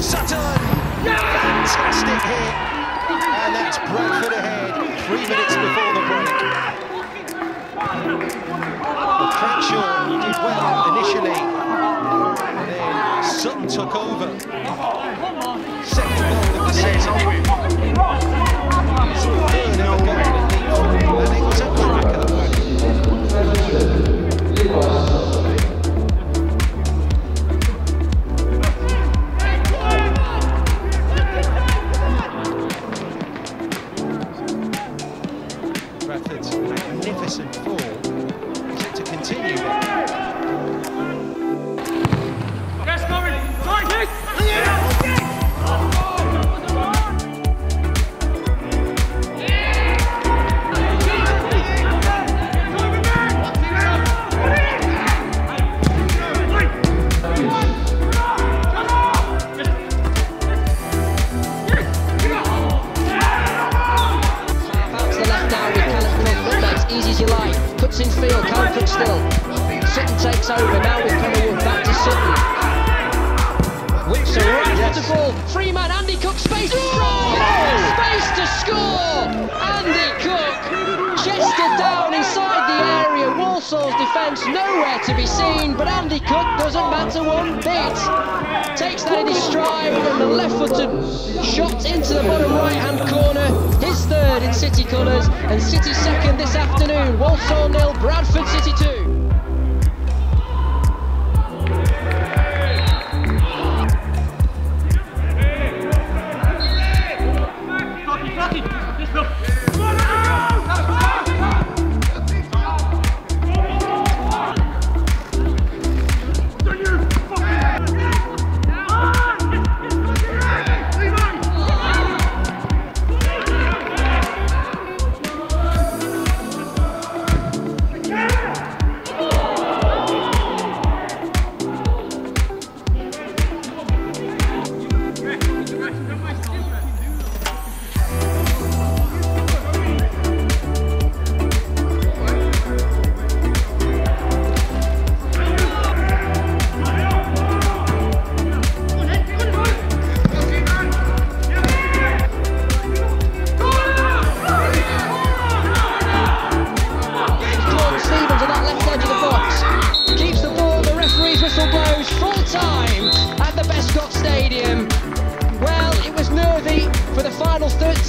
Sutton, fantastic hit, and that's Bradford ahead, three minutes before the break. But Crankshaw did well initially, and then Sutton took over. Second goal of the season. Magnificent fall. Sutton takes over. Now with Connor Wood. Back to Sutton. Whips a right yes. the ball. Free man, Andy Cook. Space! Space to score! Andy Cook. Chested down inside the area. Walsall's defence nowhere to be seen. But Andy Cook doesn't matter one bit. Takes that in his stride and the left footed shot into the bottom City colours and City second this afternoon. Walsall nil, Bradford City 2.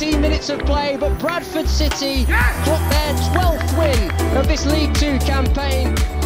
17 minutes of play, but Bradford City yes! got their 12th win of this League Two campaign.